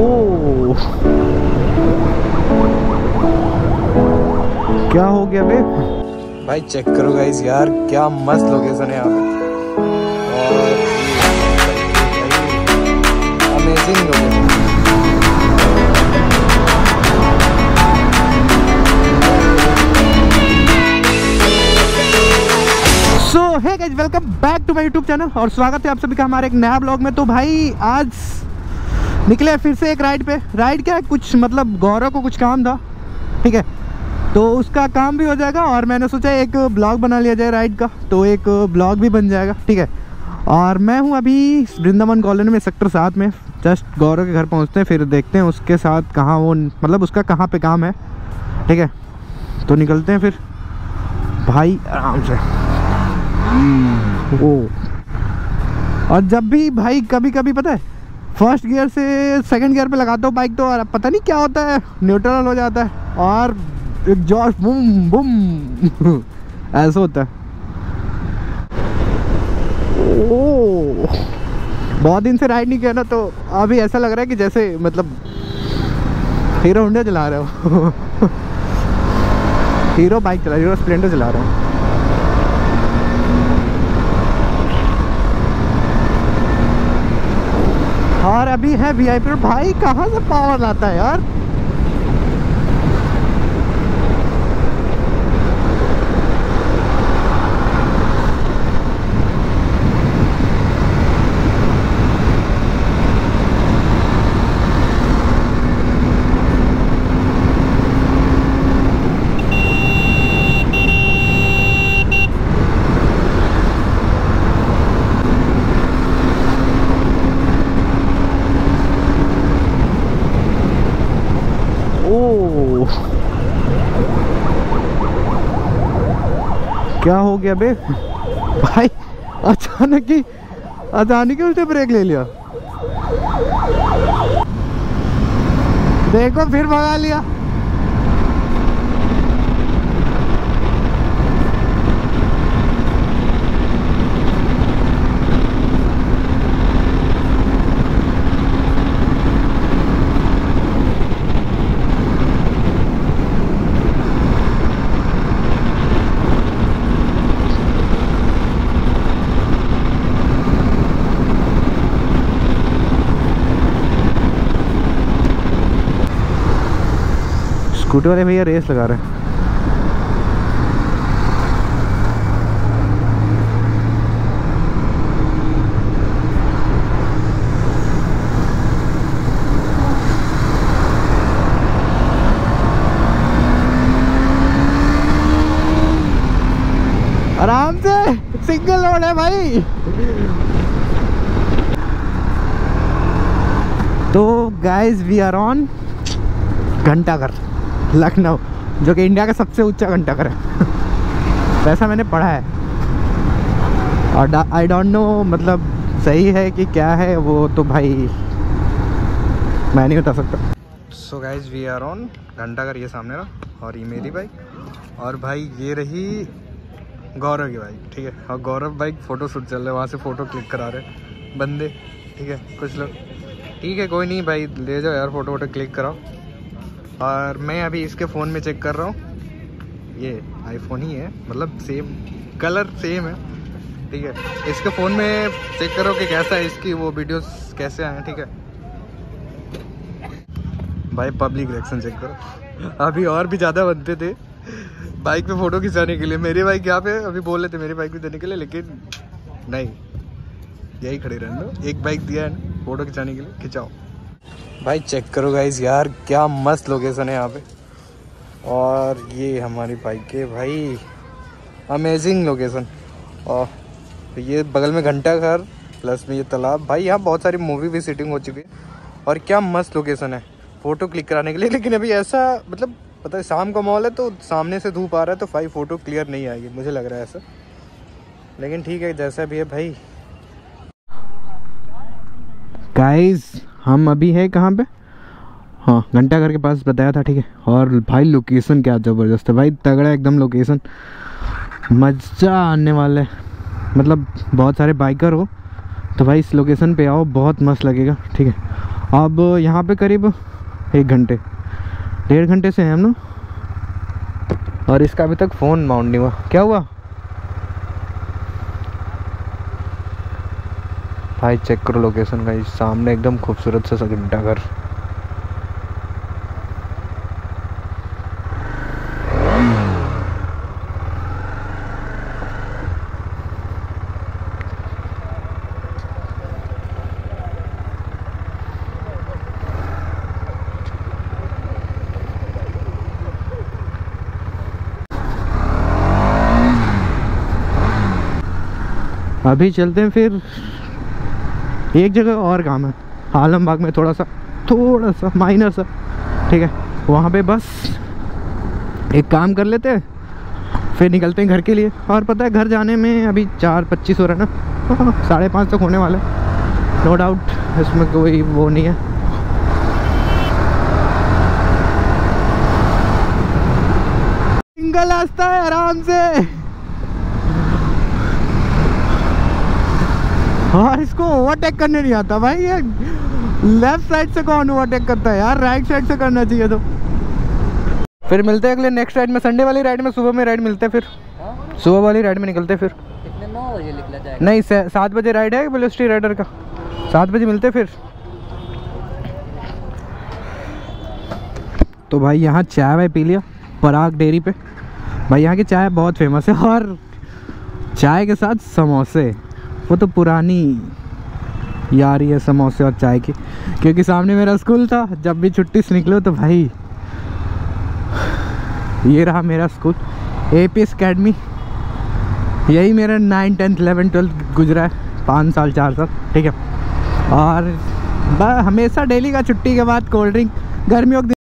ओ क्या हो गया बे? भाई चेक करो गाइस यार क्या मस्त लोकेशन है यहाँ पे। अमेजिंग लोकेशन सो है guys welcome back to my YouTube channel और स्वागत है आप सभी का हमारे एक नया ब्लॉग में। तो भाई आज निकले फिर से एक राइड पे। राइड क्या है? कुछ मतलब गौरव को कुछ काम था। ठीक है? तो उसका काम भी हो जाएगा और मैंने सोचा एक ब्लॉग बना लिया जाए राइड का तो एक ब्लॉग भी बन जाएगा। ठीक है? और मैं हूँ अभी वृंदावन कॉलोनी में सेक्टर सात में। जस्ट गौरव के घर पहुँचते हैं फिर देखते हैं उसके साथ कहाँ वो मतलब उसका कहाँ पे काम है। ठीक है? तो निकलते हैं फिर। भाई आराम से। वो। और जब भी भाई कभी कभी पता है फ़र्स्ट गियर से सेकंड गियर पे लगाता हूँ बाइक तो और पता नहीं क्या होता है, न्यूट्रल हो जाता है, और एक जॉश, बुम बुम। ऐसा होता है। ओ बहुत दिन से राइड नहीं किया ना तो अभी ऐसा लग रहा है कि जैसे मतलब हीरो होंडा चला रहे हो। हीरो बाइक चला हीरो स्प्लेंडर चला रहा हूँ और अभी है वी आई पी भाई कहाँ से पावर लाता है यार ओ क्या हो गया बे? भाई, अचानक ही अचानक ही उसने ब्रेक ले लिया। देखो, फिर भगा लिया। स्कूटी वाले भैया रेस लगा रहे हैं। आराम से, सिंगल रोड है भाई। तो गाइस वी आर ऑन घंटा घंटाघर। लखनऊ, जो कि इंडिया का सबसे ऊँचा घंटाघर है। वैसा मैंने पढ़ा है। और आई डोंट नो मतलब सही है कि क्या है, वो तो भाई मैं नहीं बता सकता। So guys we are on Ghantaghar ये सामने रहा, और ये मेरी बाइक और भाई, ये रही गौरव की बाइक ठीक है? और गौरव बाइक फ़ोटो शूट चल रहा है, वहाँ से फ़ोटो क्लिक करा रहे बंदे, ठीक है? कुछ लोग, ठीक है, कोई नहीं भाई, ले जाओ यार फ़ोटो वोटो क्लिक कराओ। और मैं अभी इसके फ़ोन में चेक कर रहा हूँ। ये आईफोन ही है मतलब सेम कलर सेम है, ठीक है। इसके फ़ोन में चेक करो कि कैसा है इसकी, वो वीडियोस कैसे आए ठीक है। भाई पब्लिक रिएक्शन चेक करो। अभी और भी ज़्यादा बनते थे। बाइक पे फ़ोटो खिंचाने के लिए। मेरी बाइक यहाँ पे अभी बोल रहे थे मेरी बाइक भी देने के लिए, लेकिन नहीं। यही खड़े रहने दो। एक बाइक दिया है फ़ोटो खिंचाने के लिए, खिंचाओ। भाई चेक करो गाइज़ यार, क्या मस्त लोकेशन है यहाँ पे। और ये हमारी बाइक है भाई। अमेजिंग लोकेशन और ये बगल में घंटा घर प्लस में ये तालाब। भाई यहाँ बहुत सारी मूवी भी शूटिंग हो चुकी है। और क्या मस्त लोकेशन है। फ़ोटो क्लिक कराने के लिए, लेकिन अभी ऐसा मतलब पता है, शाम का माहौल है तो सामने से धूप आ रहा है तो भाई फ़ोटो क्लियर नहीं आएगी, मुझे लग रहा है ऐसा। लेकिन ठीक है, जैसा भी है भाई। गाइस हम अभी है कहाँ पे? हाँ घंटा घर के पास बताया था, ठीक है। और भाई लोकेशन क्या ज़बरदस्त है भाई, तगड़ा एकदम लोकेशन मज़ा आने वाला है। मतलब बहुत सारे बाइकर हो तो भाई, इस लोकेशन पे आओ, बहुत मस्त लगेगा, ठीक है। अब यहाँ पे करीब एक घंटे, डेढ़ घंटे से हैं हम ना और इसका अभी तक फ़ोन माउंट नहीं हुआ। क्या हुआ? भाई चेक करो लोकेशन का सामने एकदम खूबसूरत सा घंटा घर। अभी चलते हैं फिर। एक जगह और काम है। आलमबाग में थोड़ा सा थोड़ा सा माइनर सा, ठीक है? वहाँ पे बस एक काम कर लेते हैं, फिर निकलते हैं घर के लिए। और पता है, घर जाने में अभी चार पच्चीस हो रहा है ना? साढ़े पाँच तक होने वाले नो डाउट इसमें कोई वो नहीं है। सिंगल रास्ता है आराम से और इसको ओवरटेक करने नहीं आता भाई ये लेफ़्ट साइड से कौन ओवरटेक करता है यार? राइट साइड से करना चाहिए तो। फिर मिलते हैं अगले नेक्स्ट राइड में। संडे वाली राइड में सुबह में राइड मिलते हैं फिर। सुबह वाली राइड में निकलते फिर। कितने नौ बजे निकला जाएगा? नहीं सात बजे राइड है वेलोसिटी राइडर का। सात बजे मिलते फिर। तो भाई यहाँ चाय वाय पी लिया पराग डेयरी पे। भाई यहाँ की चाय बहुत फ़ेमस है और चाय के साथ समोसे वो तो पुरानी यारी है समोसे और चाय की। क्योंकि सामने मेरा स्कूल था, जब भी छुट्टी से निकलो तो भाई, ये रहा मेरा school. A P S academy यही मेरा नाइन टेंथ इलेवन ट्वेल्थ गुजरा है, पाँच साल, चार साल, ठीक है। और हमेशा डेली का छुट्टी के बाद कोल्ड ड्रिंक, गर्मियों के